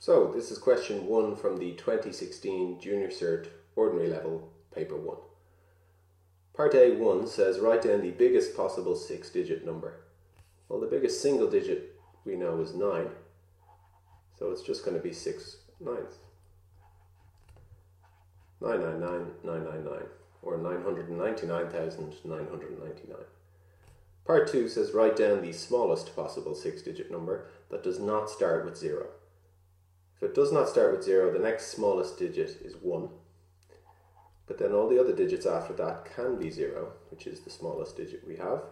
So this is question one from the 2016 Junior Cert Ordinary Level Paper 1. Part A1 says write down the biggest possible six digit number. Well the biggest single digit we know is 9, so it's just going to be 6 ninths. 999,999 or 999,999. Part 2 says write down the smallest possible six digit number that does not start with 0. If it does not start with 0, the next smallest digit is 1. But then all the other digits after that can be 0, which is the smallest digit we have.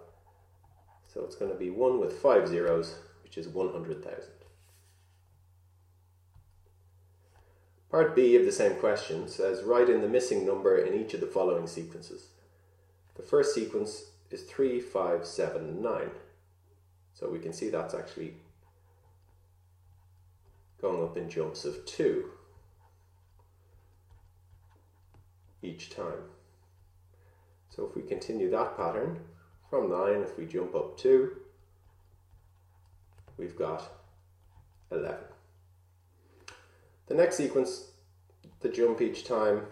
So it's going to be 1 with 5 zeros, which is 100,000. Part B of the same question says write in the missing number in each of the following sequences. The first sequence is 3, 5, 7, 9. So we can see that's actually going up in jumps of 2 each time. So if we continue that pattern from 9, if we jump up 2, we've got 11. The next sequence, the jump each time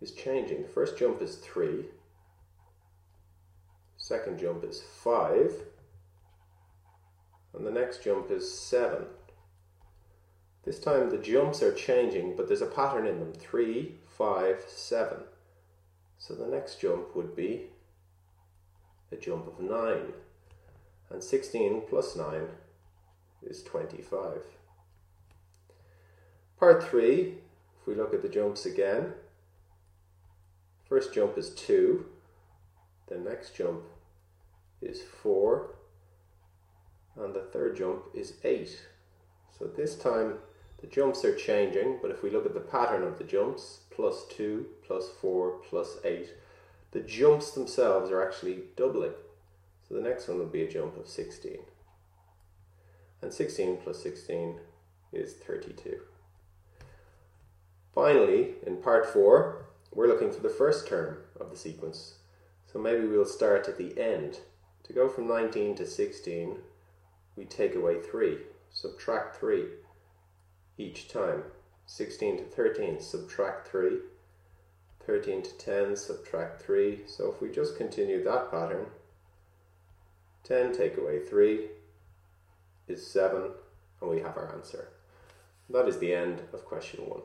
is changing. The first jump is 3, second jump is 5, and the next jump is 7. This time the jumps are changing, but there's a pattern in them, 3, 5, 7. So the next jump would be a jump of 9, and 16 plus 9 is 25. Part 3, if we look at the jumps again, first jump is 2, the next jump is 4, and the third jump is 8. So this time the jumps are changing, but if we look at the pattern of the jumps, plus 2, plus 4, plus 8, the jumps themselves are actually doubling. So the next one will be a jump of 16. And 16 plus 16 is 32. Finally, in part 4, we're looking for the first term of the sequence. So maybe we'll start at the end. To go from 19 to 16, we take away 3, subtract 3 each time. 16 to 13, subtract 3. 13 to 10, subtract 3. So if we just continue that pattern, 10 take away 3 is 7, and we have our answer. That is the end of question 1.